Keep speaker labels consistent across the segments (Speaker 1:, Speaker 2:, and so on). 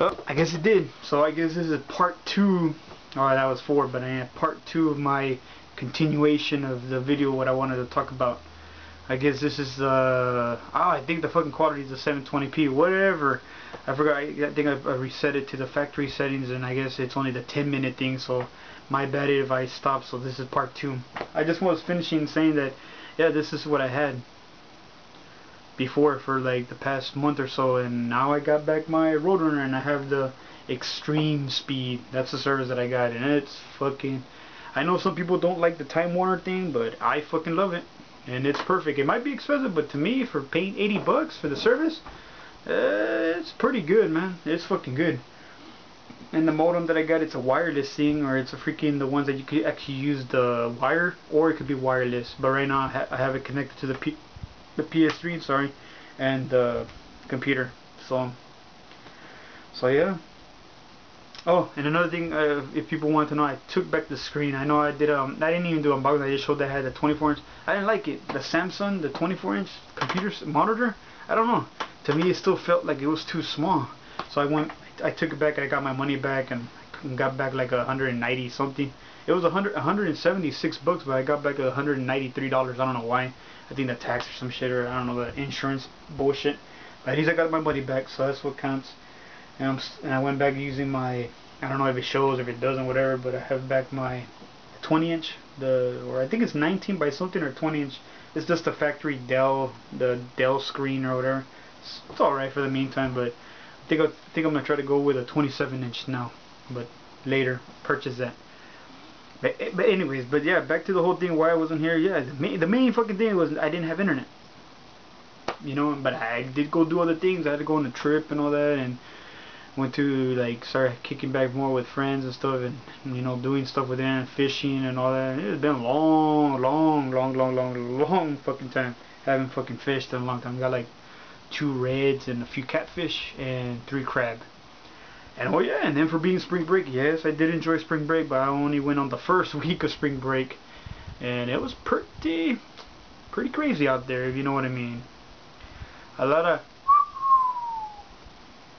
Speaker 1: Oh, I guess it did. So I guess this is part two. Oh, that was four, but I part two of my continuation of the video what I wanted to talk about. I guess this is uh oh, I think the fucking quality is a 720p whatever I forgot I, think I, I reset it to the factory settings and I guess it's only the 10 minute thing so my bad if I stop so this is part 2 I just was finishing saying that yeah this is what I had before for like the past month or so and now I got back my Roadrunner and I have the extreme speed. That's the service that I got and it's fucking I know some people don't like the Time Warner thing but I fucking love it and it's perfect. It might be expensive but to me for paying 80 bucks for the service uh, it's pretty good man. It's fucking good. And the modem that I got it's a wireless thing or it's a freaking the ones that you could actually use the wire or it could be wireless. But right now I, ha I have it connected to the P the PS3, sorry, and the computer. So, so yeah. Oh, and another thing, uh, if people want to know, I took back the screen. I know I did. Um, I didn't even do a unboxing. I just showed that I had the 24 inch. I didn't like it. The Samsung, the 24 inch computer monitor. I don't know. To me, it still felt like it was too small. So I went. I took it back. I got my money back and got back like a 190 something. It was 100, 176 bucks, but I got back 193 dollars. I don't know why. I think the tax or some shit or I don't know the insurance bullshit. But at least I got my money back, so that's what counts. And, I'm, and I went back using my I don't know if it shows, if it doesn't, whatever. But I have back my 20 inch, the or I think it's 19 by something or 20 inch. It's just the factory Dell, the Dell screen or whatever. It's, it's all right for the meantime, but I think I think I'm gonna try to go with a 27 inch now. But later, purchase that. But, eh, but anyways, but yeah, back to the whole thing why I wasn't here. Yeah, the main, the main fucking thing was I didn't have internet. You know, but I did go do other things. I had to go on a trip and all that, and went to like start kicking back more with friends and stuff, and you know doing stuff with them, fishing and all that. It's been a long, long, long, long, long, long fucking time. haven't fucking fished in a long time. Got like two reds and a few catfish and three crab. And oh yeah, and then for being spring break, yes, I did enjoy spring break, but I only went on the first week of spring break, and it was pretty, pretty crazy out there, if you know what I mean. A lot of,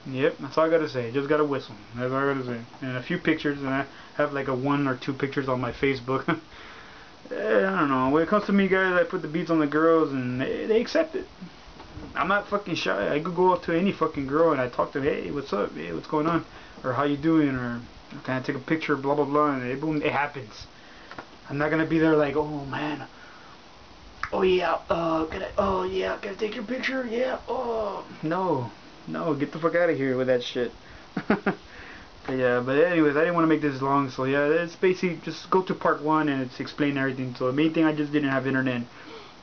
Speaker 1: yep, that's all I gotta say. Just gotta whistle. That's all I gotta say. And a few pictures, and I have like a one or two pictures on my Facebook. Eh, I don't know. When it comes to me, guys, I put the beats on the girls, and they, they accept it. I'm not fucking shy. I could go up to any fucking girl and I talk to them, hey, what's up? Hey, what's going on? Or how you doing? Or can I take a picture? Blah blah blah. And it, boom, it happens. I'm not gonna be there like, oh man. Oh yeah. Uh, can I? Oh yeah. Can I take your picture? Yeah. Oh no, no. Get the fuck out of here with that shit. yeah. But anyways, I didn't want to make this long, so yeah, it's basically just go to part one and it's explain everything. So the main thing I just didn't have internet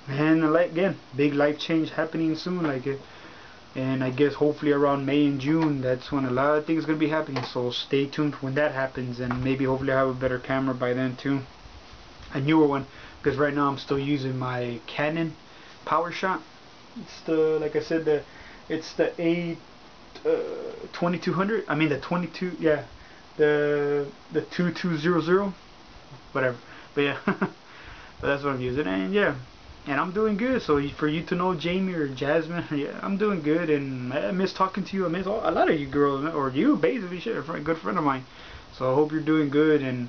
Speaker 1: and again. Big life change happening soon like it and I guess hopefully around May and June that's when a lot of things are gonna be happening. So stay tuned when that happens and maybe hopefully I have a better camera by then too. A newer one because right now I'm still using my Canon PowerShot. It's the like I said the it's the A uh, 2200 I mean the 22 yeah the the 2200 whatever. But yeah but that's what I'm using and yeah and I'm doing good. So for you to know Jamie or Jasmine, yeah, I'm doing good, and I miss talking to you. I miss all, a lot of you girls, or you basically, shit, a good friend of mine. So I hope you're doing good, and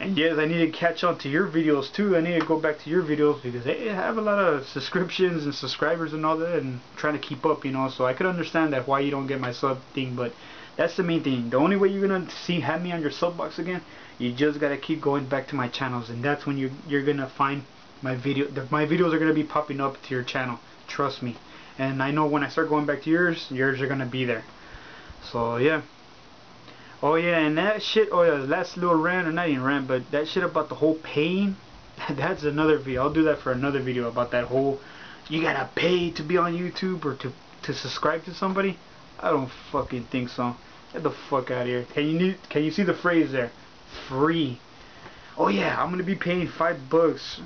Speaker 1: and yes, I need to catch on to your videos too. I need to go back to your videos because they have a lot of subscriptions and subscribers and all that, and trying to keep up, you know. So I could understand that why you don't get my sub thing, but that's the main thing. The only way you're gonna see have me on your sub box again, you just gotta keep going back to my channels, and that's when you you're gonna find my video my videos are going to be popping up to your channel trust me. And I know when I start going back to yours yours are going to be there. So yeah. Oh yeah and that shit oh yeah last little rant or not even rant but that shit about the whole paying that's another video. I'll do that for another video about that whole you gotta pay to be on YouTube or to to subscribe to somebody? I don't fucking think so. Get the fuck out of here. Can you need, can you see the phrase there? Free. Oh yeah I'm gonna be paying five bucks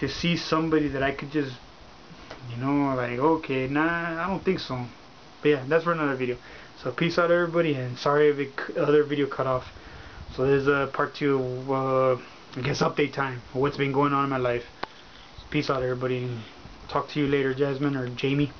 Speaker 1: to see somebody that I could just, you know, like, okay, nah, I don't think so. But yeah, that's for another video. So peace out, everybody, and sorry if the other video cut off. So there's a part two, uh, I guess update time, what's been going on in my life. Peace out, everybody, talk to you later, Jasmine or Jamie.